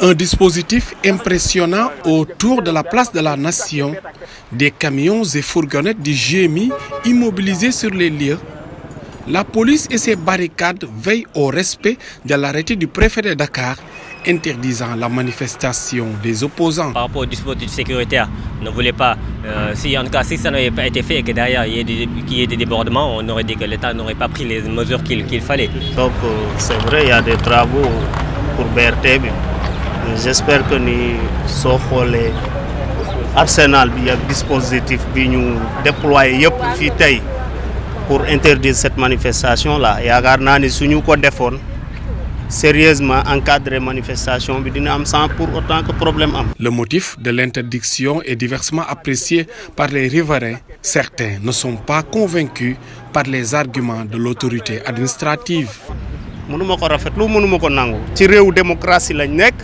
Un dispositif impressionnant autour de la place de la Nation, des camions et fourgonnettes du GMI immobilisés sur les lieux. La police et ses barricades veillent au respect de l'arrêté du préfet de Dakar interdisant la manifestation des opposants. Par rapport au dispositif sécuritaire, ne voulait pas, euh, si en tout cas si ça n'avait pas été fait et que derrière il y ait des, qu'il y ait des débordements, on aurait dit que l'État n'aurait pas pris les mesures qu'il fallait. Donc euh, c'est vrai, il y a des travaux pour BRT bi j'espère que ni soo xoolee arsenal bi ak dispositif bi ñu déployé yëpp fii tey pour interdire cette manifestation là yaakaar naa ni suñu ko defoon sérieusement encadrer manifestation bi dina am sans pour autant que problème am. Le motif de l'interdiction est diversement apprécié par les riverains. Certains ne sont pas convaincus par les arguments de l'autorité administrative. mënuma ko rafetlu mënuma ko nangu. ci réew démocratie lañ nekk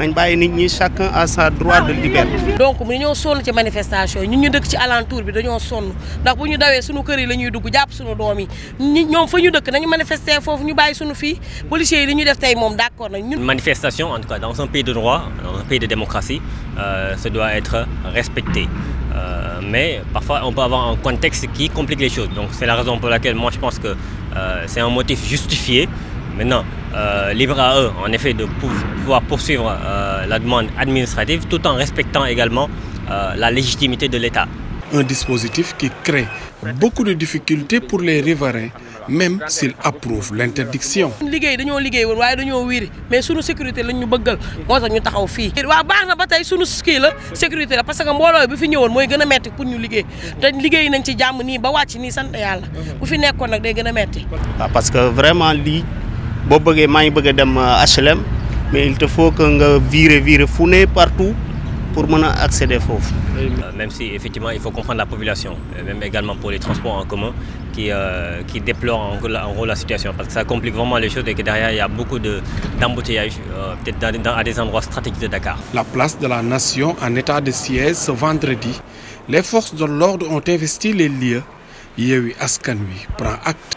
nañ bàyyi nit ñi chacun a sa droit de liberté. donc mu ñoo sonn ci manifestation ñun ñu dëkk ci alentour bi dañoo sonn ndax bu ñu dawee suñu kër yi la ñuy dugg jàpp suñu doom yi ñi ñoom fa ñu dëkk nañu manifester foofu ñu bàyyi suñu fii policiers yi li ñuy def tey moom d'accord nañ ñun. Manifestation, en tout cas dans un pays de droit, dans un pays de démocratie, euh, ça doit être respecté. Euh, mais parfois on peut avoir un contexte qui complique les choses. Donc c'est la raison pour laquelle moi je pense que euh, c'est un motif justifié. Maintenant, euh, libre à eux, en effet, de pou- pouvoir poursuivre euh, la demande administrative tout en respectant également euh, la légitimité de l'État. Un dispositif qui crée beaucoup de difficultés pour les riverains, même s'ils approuvent l'interdiction. parce que vraiment boo bëggee maa ngi bëgg a dem HLM mais il te faut que nga virer virer fu ne partout pour mën a accéder foofu. Euh, même si effectivement il faut comprendre la population, et même également pour les transports en commun qui, euh, qui déplorent en gros, la, en gros la situation parce que ça complique vraiment les choses et que derrière il y a beaucoup de- d'embouteillages, euh, peut-être à des endroits stratégiques de Dakar. La place de la Nation en état de siège ce vendredi, les forces de l'ordre ont investi les lieux. Yewi Askanui prend acte.